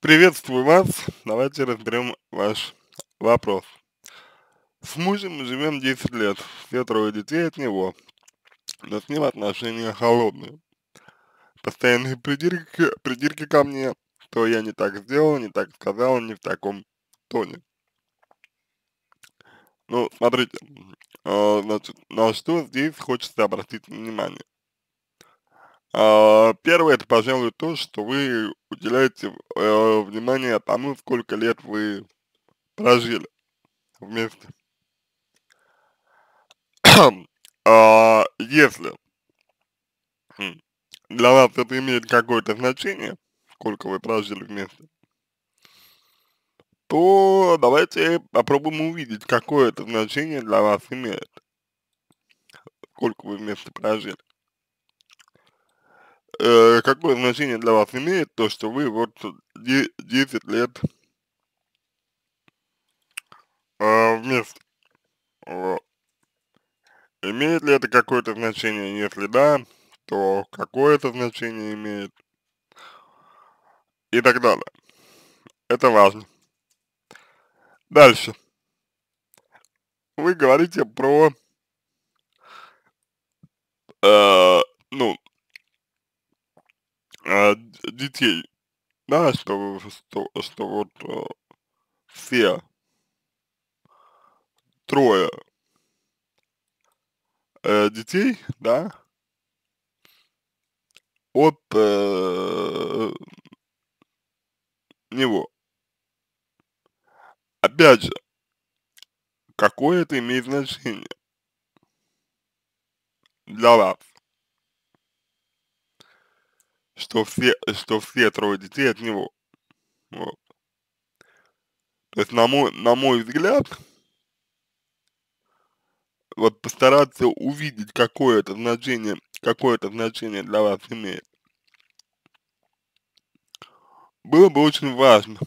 Приветствую вас. Давайте разберем ваш вопрос. С мужем живем 10 лет, все трое детей от него, но с ним отношения холодные. Постоянные придирки, придирки ко мне, то я не так сделал, не так сказал, не в таком тоне. Ну, смотрите, э, значит, на что здесь хочется обратить внимание. А, первое, это, пожалуй, то, что вы уделяете э, внимание тому, сколько лет вы прожили вместе. а, если хм, для вас это имеет какое-то значение, сколько вы прожили вместе, то давайте попробуем увидеть, какое это значение для вас имеет, сколько вы вместе прожили э, какое значение для вас имеет то, что вы вот 10 лет э, вместе? Вот. Имеет ли это какое-то значение? Если да, то какое это значение имеет? И так далее. Это важно. Дальше. Вы говорите про, э, ну, э, детей, да, что, что, что вот э, все. Трое. Э, детей, да, от э, него. Опять же, какое это имеет значение? Для вас? Что все, что все трое детей от него. Вот. То есть, на мой, на мой взгляд, вот постараться увидеть, какое это значение, какое это значение для вас имеет, было бы очень важно.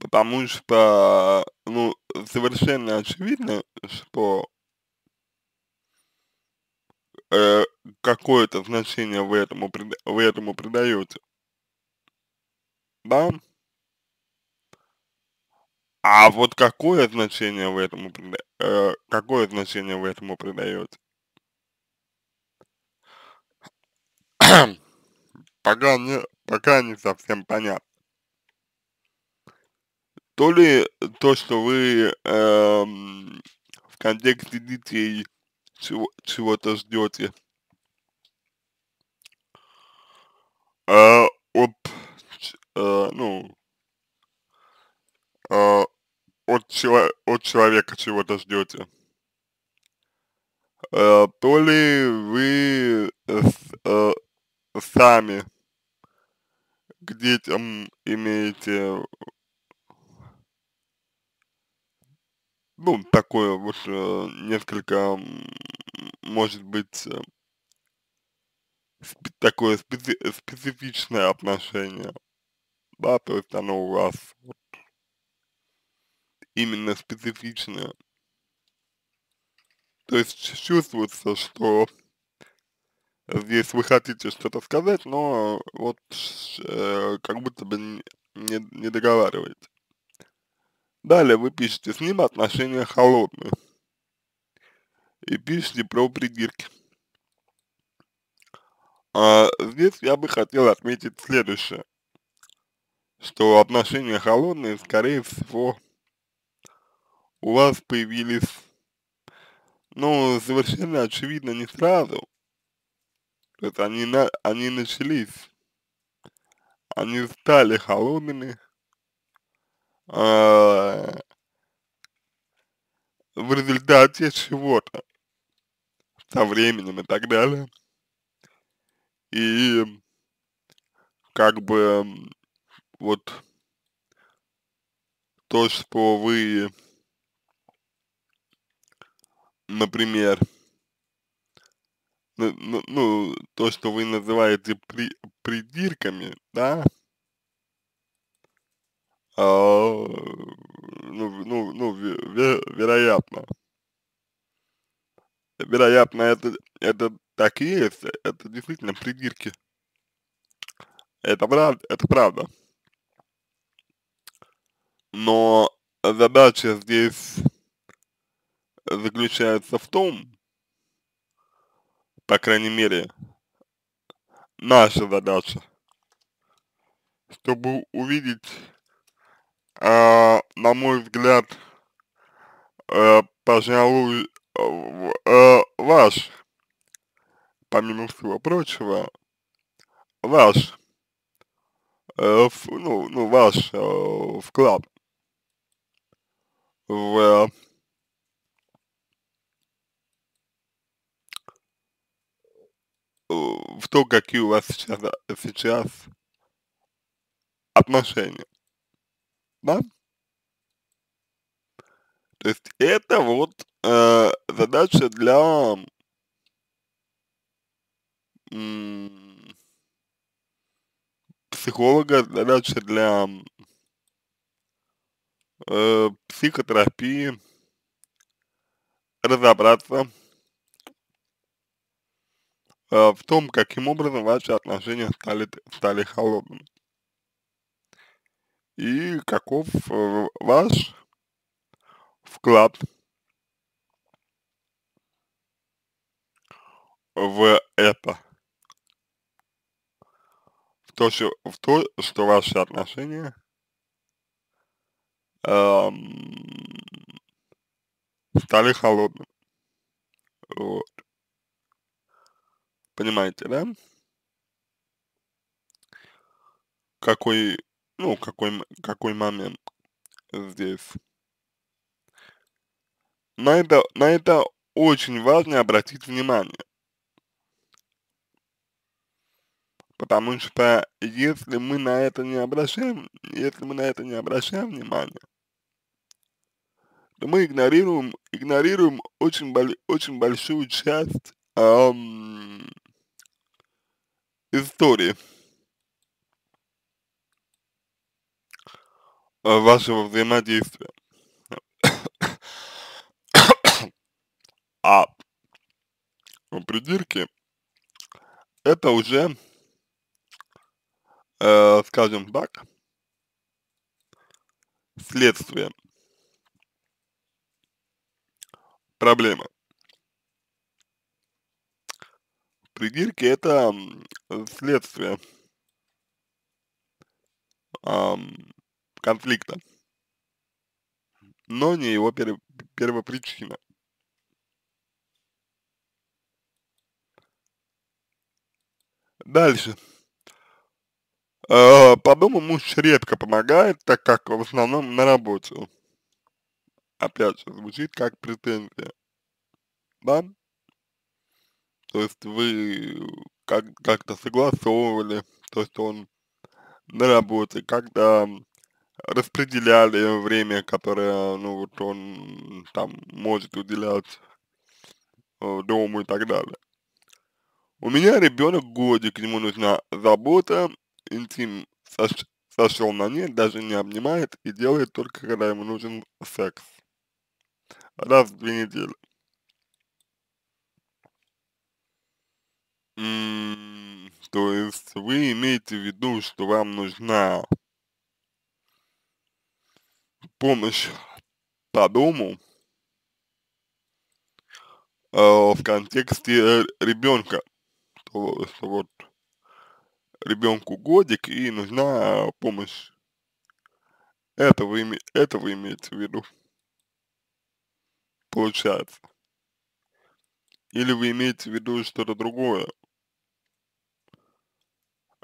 Потому что, ну, совершенно очевидно, что э, какое-то значение вы этому, вы этому придаете. Да? А вот какое значение вы этому э, какое значение вы этому придаете? пока не пока не совсем понятно. То ли то, что вы э, в контексте детей чего, чего-то ждете. А, от, а, ну, а, от, чело, от человека чего-то ждете. А, то ли вы с, а, сами к детям имеете ну, такое вот э, несколько, может быть, э, спе такое специ специфичное отношение, да, то есть оно у вас вот именно специфичное. То есть чувствуется, что здесь вы хотите что-то сказать, но вот э, как будто бы не, не договариваете. Далее вы пишете, с ним отношения холодные. И пишите про придирки. А здесь я бы хотел отметить следующее. Что отношения холодные, скорее всего, у вас появились, ну, совершенно очевидно, не сразу. То есть они, на, они начались, они стали холодными, а, в результате чего-то со временем и так далее. И как бы вот то, что вы, например, ну, ну, то, что вы называете при, придирками, да, ну, ну, ну, ве вероятно. Вероятно, это, это так и есть, это действительно придирки. это правда, это правда. Но задача здесь заключается в том, по крайней мере, наша задача, чтобы увидеть, э, на мой взгляд, э, пожалуй, э, ваш, помимо всего прочего, ваш, э, ф, ну, ну, ваш э, вклад в в то, какие у вас сейчас, сейчас отношения, да? То есть это вот э, задача для психолога, задача для э, психотерапии разобраться э, в том, каким образом ваши отношения стали, стали холодными. И каков э, ваш вклад в это. В то, что, в то, что ваши отношения эм, стали холодными. Вот. Понимаете, да? Какой, ну, какой, какой момент здесь. На это, на это очень важно обратить внимание. Потому что если мы на это не обращаем, если мы на это не обращаем внимания, то мы игнорируем, игнорируем очень, очень большую часть эм, истории вашего взаимодействия. а придирки это уже, э, скажем так, следствие проблемы. Придирки это следствие э, конфликта, но не его перв первопричина. Дальше. Э, по дому муж редко помогает, так как в основном на работе. Опять же, звучит как претензия. Да? То есть вы как, как-то согласовывали то, что он на работе, как-то распределяли время, которое, ну, вот он там может уделять э, дому и так далее. У меня ребенок годик, ему нужна забота, интим сош сошел на нет, даже не обнимает и делает только когда ему нужен секс. Раз в две недели. М -м, то есть вы имеете в виду, что вам нужна помощь по дому э, в контексте ребенка что, что вот ребенку годик и нужна помощь. Это вы, это вы имеете в виду? Получается. Или вы имеете в виду что-то другое?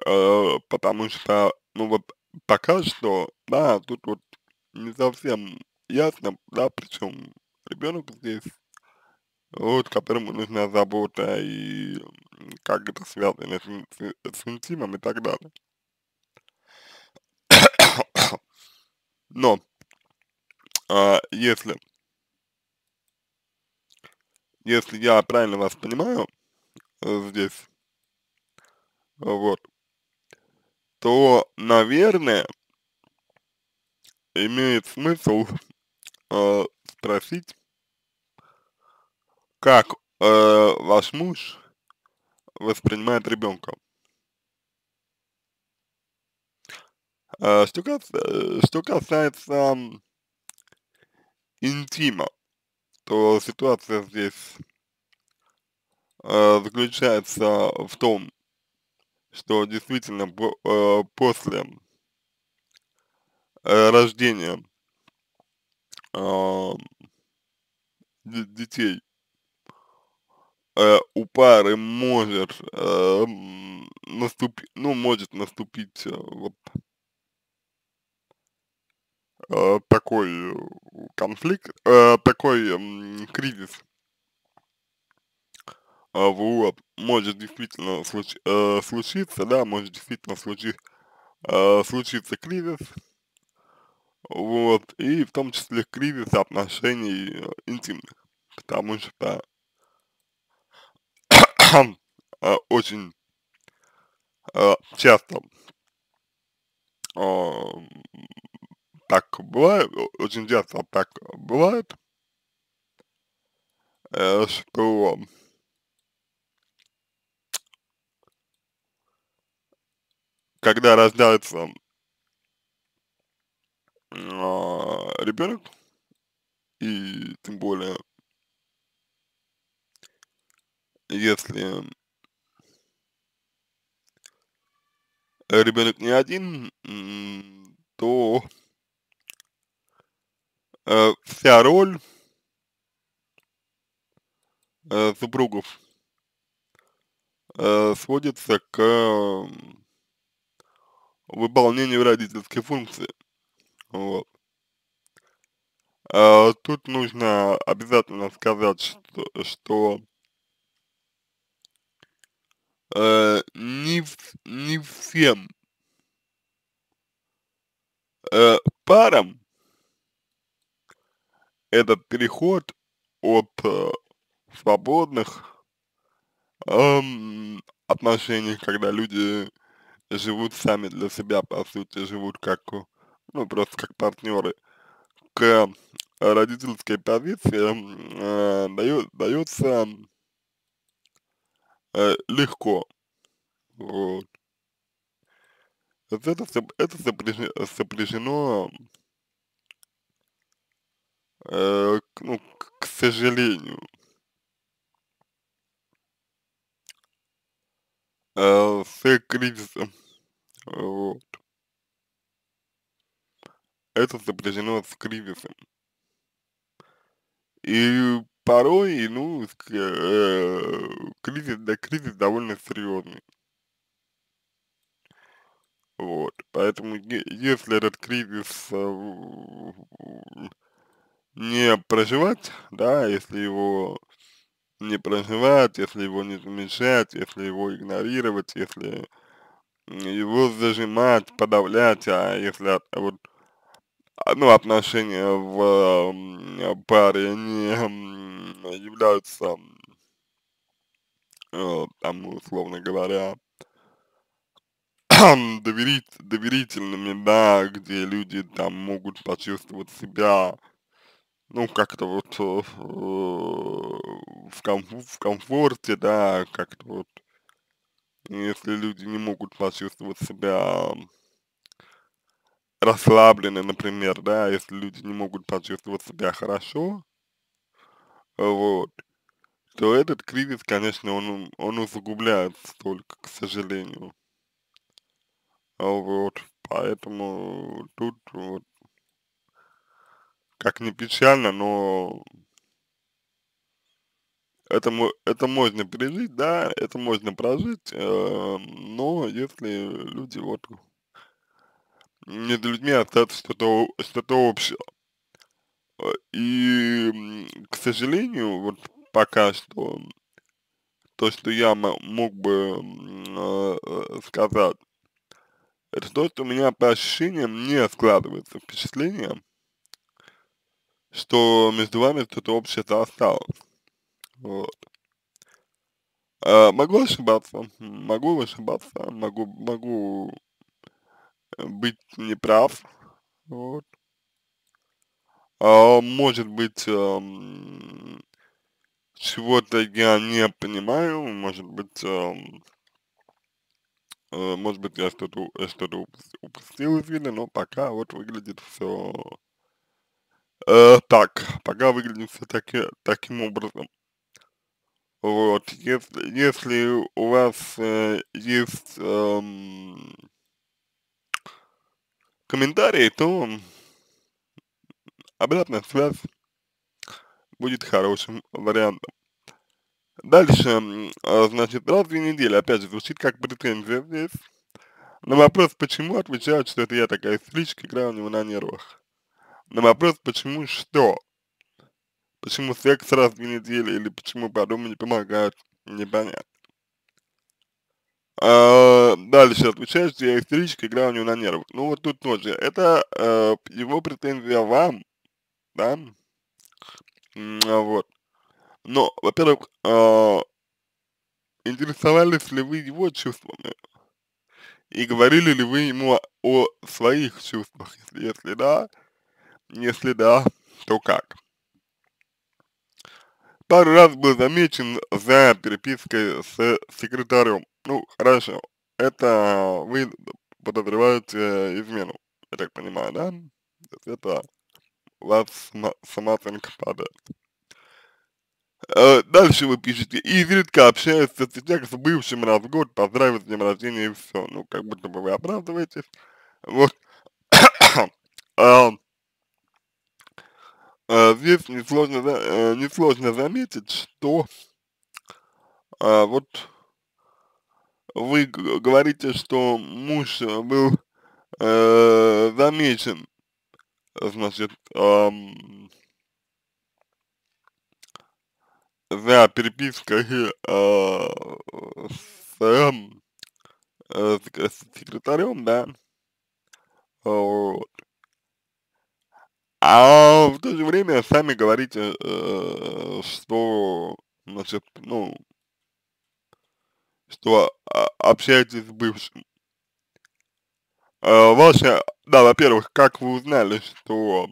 Э, потому что, ну вот, пока что, да, тут вот не совсем ясно, да, причем ребенок здесь вот, которому нужна забота и как это связано с, с, с интимом и так далее. Но, а, если, если я правильно вас понимаю, э, здесь, вот, то, наверное, имеет смысл э, спросить, как э, ваш муж воспринимает ребенка? А, что э, что касается интима, то ситуация здесь, а, заключается в том, что действительно э, после э, рождения, де детей э, у пары может, эм, наступи ну, может наступить э, вот э, такой конфликт, э, такой, м, кризис. А, вот, может действительно случ э, случиться, да, может действительно случи э, случиться кризис. Вот, и в том числе кризис отношений э, интимных, потому что а, очень, а, часто так бывает, очень часто так бывает э, что когда рождается а, ребенок, и тем более если ребенок не один, то э, вся роль э, супругов э, сводится к выполнению родительской функции. Вот. А, тут нужно обязательно сказать, что что э, не не всем э, парам этот переход от э, свободных, ам, отношений, когда люди живут сами для себя, по сути, живут как, ну, просто как партнеры, к родительской позиции, э, даё даётся э, легко. Вот. Это это сопряже сопряжено э, к ну, к сожалению э, с кризисом. Вот. Это сопряжено с кризисом. И порой, ну, э, кризис, да, кризис довольно серьезный. Вот, поэтому если этот кризис, э, не проживать, да, если его не проживать, если его не замечать, если его игнорировать, если его зажимать, подавлять, а если от вот, а, ну, отношения в, паре не, являются, э, там, условно говоря доверит доверительными, да, где люди там могут почувствовать себя, ну, как-то вот, э, в ком в комфорте, да, как-то вот. Если люди не могут почувствовать себя расслаблены, например, да, если люди не могут почувствовать себя хорошо вот, то этот кризис, конечно, он он усугубляется только, к сожалению. Вот, поэтому тут вот как ни печально, но это это можно пережить, да, это можно прожить, э, но если люди вот между людьми остается что-то что-то общее. Э, и, м, к сожалению, вот пока что то, что я мо мог бы, м, э, сказать, это то, что у меня по ощущениям не складывается впечатление что между вами что-то общее-то осталось. Вот. А, могу ошибаться, могу ошибаться, могу могу быть неправ, вот. А, может быть, ам, чего-то я не понимаю, может быть, ам э, может быть, я что-то что-то упустил из вида, но пока вот выглядит все э, так, пока выглядит все таки, таким образом. Вот, если, если у вас э, есть эм, комментарии, то обратная связь будет хорошим вариантом. Дальше, э, значит, раз в две недели, опять же, звучит как претензия здесь. На вопрос, почему, отвечают, что это я такая истеричка, играю у него на нервах. На вопрос, почему, что? Почему секс раз в две недели или почему по дому не помогает, непонятно. А, дальше отвечает, что я истеричка, играю у него на нервах. Ну вот тут тоже, это э, его претензия вам, да, а, вот. Но, во-первых, э, интересовались ли вы его чувствами? И говорили ли вы ему о своих чувствах? Если, если да, если да, то как? Пару раз был замечен за перепиской с секретарем. Ну, хорошо, это вы подозреваете измену, я так понимаю, да? Это у вас самооценка падает. Э, дальше вы пишете, изредка общаюсь в соцсетях с бывшим раз в год, поздравить с днем рождения и все. Ну, как будто бы вы оправдываетесь. Вот. а, а, здесь несложно, э, несложно заметить, что а, вот вы говорите, что муж был э, замечен, значит, эм, за перепиской э, с, э, с секретарем, да, вот. А в то же время сами говорите, э, что, значит, ну, что а, общаетесь с бывшим. Э, ваша, да, во-первых, как вы узнали, что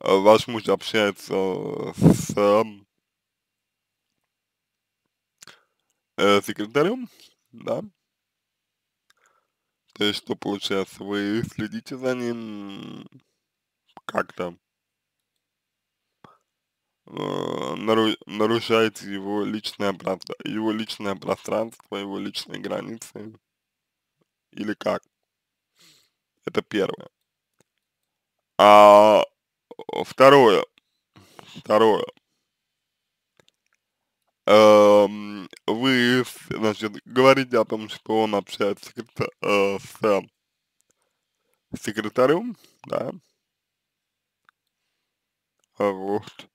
Э, ваш муж общается с э, секретарем, да? То есть, что получается, вы следите за ним как-то, нару нарушаете его личное, его личное пространство, его личные границы, или как? Это первое. А второе, второе, эм, вы, значит, говорите о том, что он общается э, с секретарем, да, вот,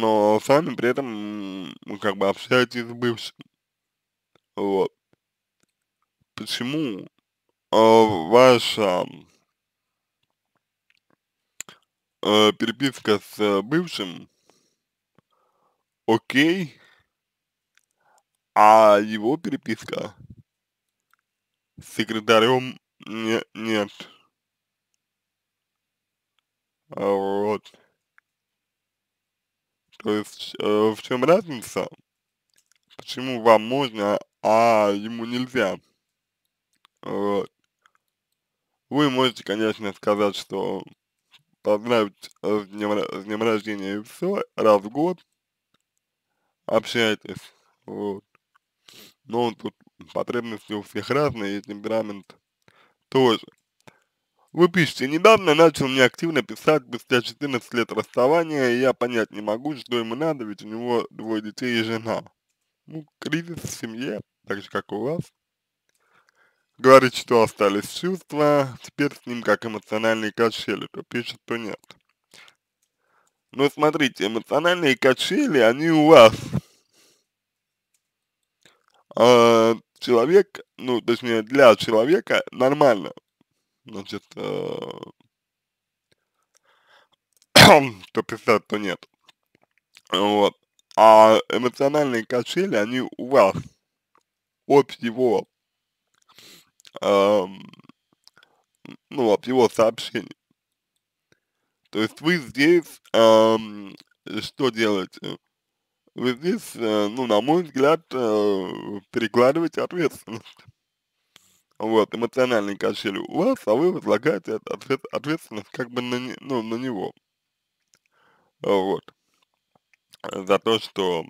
но сами при этом, как бы, общаетесь с бывшим, вот. Почему э, ваша э, переписка с э, бывшим, окей, а его переписка с секретарем не, нет. А вот. То есть, э, в чем разница? Почему вам можно, а ему нельзя? Вот. Вы можете, конечно, сказать, что поздравить с днем, с днем рождения и все, раз в год общайтесь, вот. Но тут потребности у всех разные, и темперамент тоже. Вы пишете, недавно начал мне активно писать, спустя 14 лет расставания, и я понять не могу, что ему надо, ведь у него двое детей и жена. Ну, кризис в семье, так же, как у вас. Говорит, что остались чувства, теперь с ним как эмоциональные качели, то пишет, то нет. Но смотрите, эмоциональные качели, они у вас. А, человек, ну, точнее, для человека нормально. Значит, э, то писать, то нет. Вот. А эмоциональные качели, они у вас от его эм, ну, от его сообщений. То есть вы здесь эм, что делаете? вы здесь, э, ну, на мой взгляд, э, перекладываете ответственность. Вот, эмоциональные качели у вас, а вы возлагаете ответ ответственность как бы на ну, на него. Вот. За то, что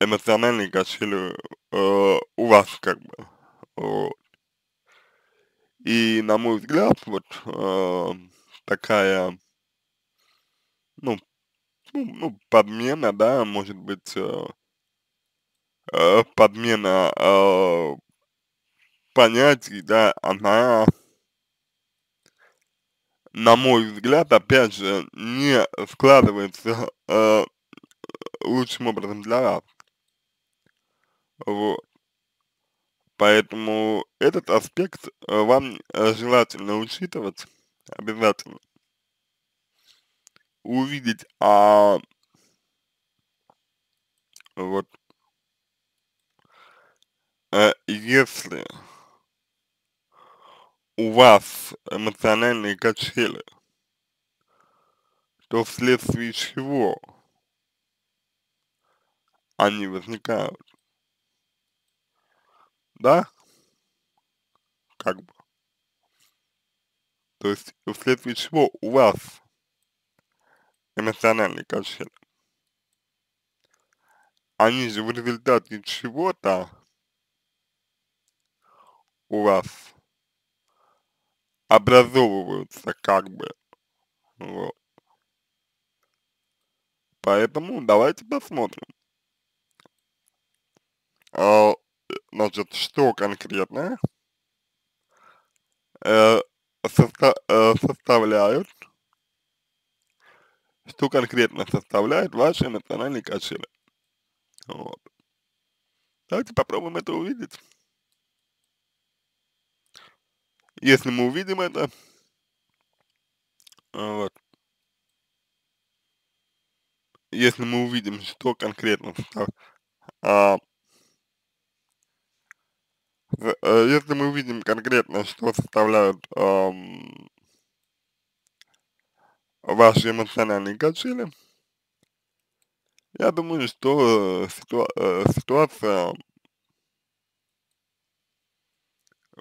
эмоциональные качели, э, у вас как бы, вот. И на мой взгляд, вот, э, такая, ну ну ну, подмена, да, может быть, э, э, подмена, э, понятий, да, она на мой взгляд, опять же, не складывается, э, лучшим образом для вас. Вот. Поэтому этот аспект, э, вам, э, желательно учитывать обязательно. Увидеть, а вот э, если у вас эмоциональные качели, то вследствие чего они возникают? Да? Как бы. То есть вследствие чего у вас эмоциональные качели? Они же в результате чего-то у вас образовываются как бы, вот. Поэтому давайте посмотрим. А, значит, что конкретно э, соста э, составляют, что конкретно составляет ваши эмоциональные качели. Вот. Давайте попробуем это увидеть. Если мы увидим это, вот. Если мы увидим, что конкретно а, э, если мы увидим конкретно, что составляют ам, ваши эмоциональные качели, я думаю, что э, ситуа э, ситуация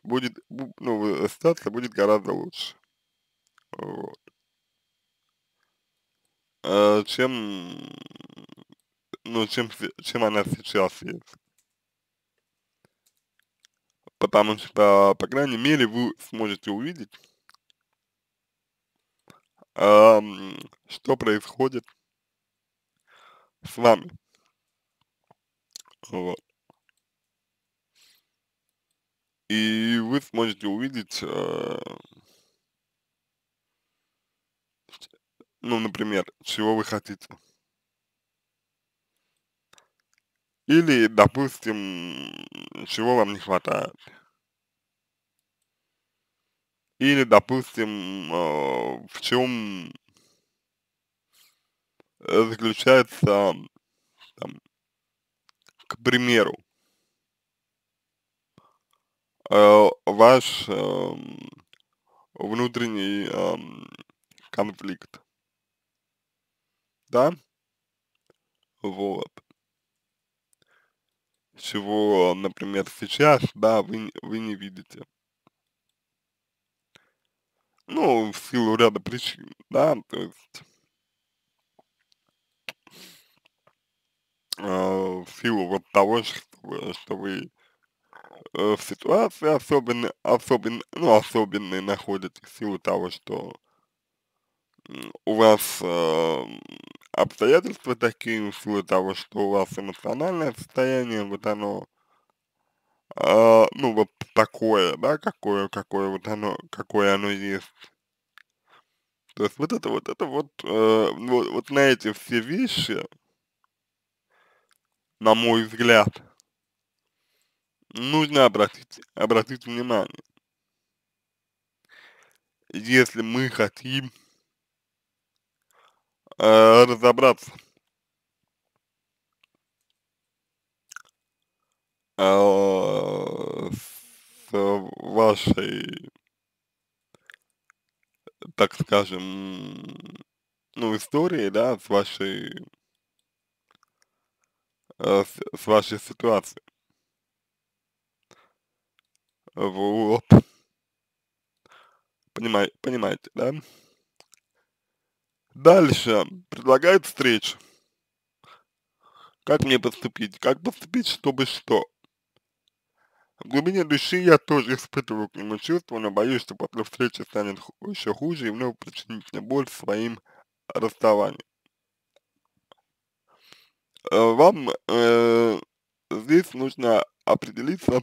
будет, бу ну, ситуация будет гораздо лучше. Вот. Э, чем, ну, чем чем она сейчас есть. Потому что, по крайней мере, вы сможете увидеть ам, что происходит с вами. Вот. И вы сможете увидеть, э ну, например, чего вы хотите. Или, допустим, чего вам не хватает. Или, допустим, э, в чем заключается, там, к примеру, э, ваш, эм, внутренний, эм, конфликт. Да? Вот. Чего, например, сейчас, да, вы вы не видите. Ну, в силу ряда причин, да, то есть э, в силу вот того, что что вы, э, в ситуации особенной особен ну, особенной находитесь в силу того, что, у вас, эм, обстоятельства такие, в силу того, что у вас эмоциональное состояние, вот оно, а, ну, вот такое, да, какое какое вот оно какое оно есть. То есть вот это вот это вот, э, вот вот на эти все вещи на мой взгляд нужно обратить обратить внимание. Если мы хотим э, разобраться а, с вашей так скажем ну, истории, да, с вашей, э, с, с вашей ситуацией. Вот. Понимай, понимаете, да? Дальше. Предлагают встречу. Как мне поступить? Как поступить, чтобы что? В глубине души я тоже испытываю к нему чувства, но боюсь, что после встречи станет еще хуже и вновь причинить мне боль своим расставанием. Вам э, здесь нужно определиться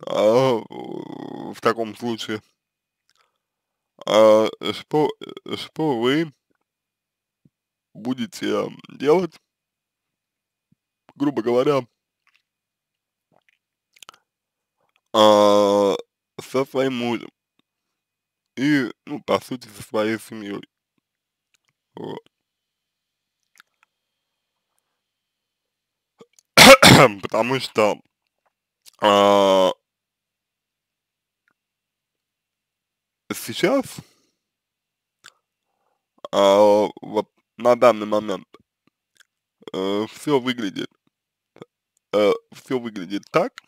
э, в таком случае, э, что, что вы будете делать, грубо говоря, а, со своим мужем и, ну, по сути, со своей семьей. Вот. Потому что а, сейчас, а, вот на данный момент, э, все выглядит, э, все выглядит так,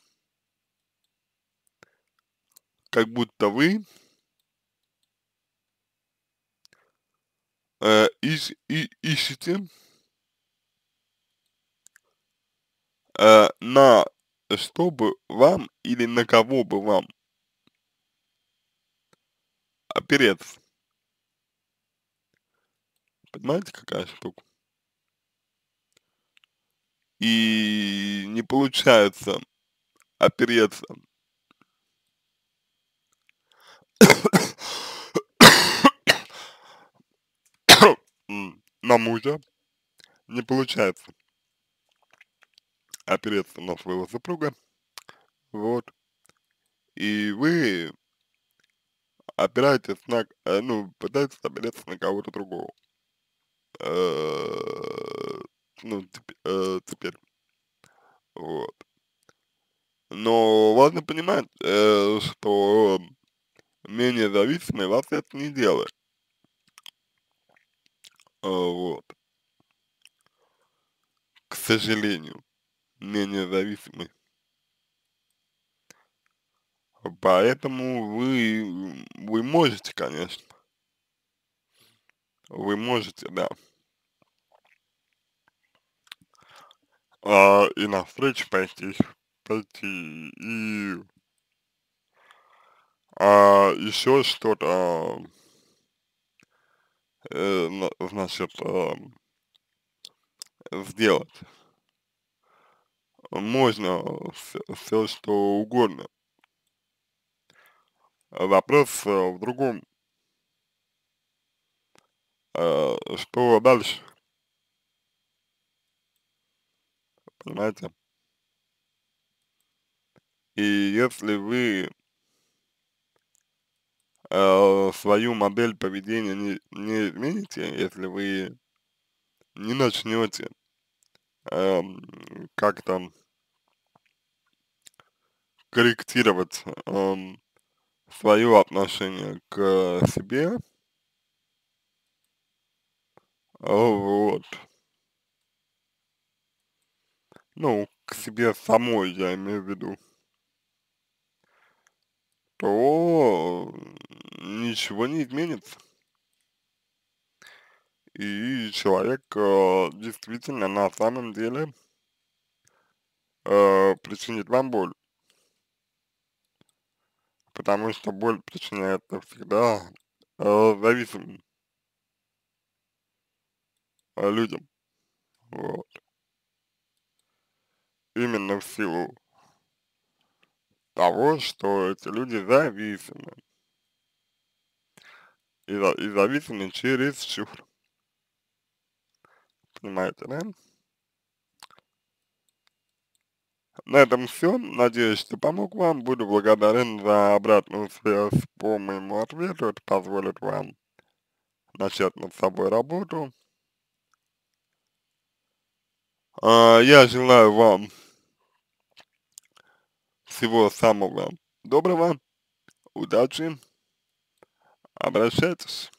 как будто вы э, ищ, и, ищете э, на что бы вам или на кого бы вам опереться. Понимаете, какая штука? И не получается опереться на мужа не получается опереться на своего супруга, вот, и вы опираетесь на, э, ну, пытаетесь опереться на кого-то другого, э, ну, э, теперь, вот. Но важно понимать, что менее зависимой вас это не делает. А, вот. К сожалению, менее зависимый. Поэтому вы, вы можете, конечно. Вы можете, да. А, и на встречу пойти, пойти, и а, еще что-то, э, значит, э, сделать. Можно все, все что угодно. Вопрос э, в другом. Э, что дальше? Понимаете? И если вы э, свою модель поведения не, не измените, если вы не начнете э, как-то корректировать э, свое отношение к себе, вот, ну, к себе самой, я имею в виду, то ничего не изменится. И человек э, действительно на самом деле э, причинит вам боль. Потому что боль причиняет всегда э, зависимым э, людям. Вот. Именно в силу того, что эти люди зависимы. И, и зависимы через чур. Понимаете, да? На этом все. Надеюсь, что помог вам. Буду благодарен за обратную связь по моему ответу. Это позволит вам начать над собой работу. А, я желаю вам всего самого доброго, удачи, обращайтесь.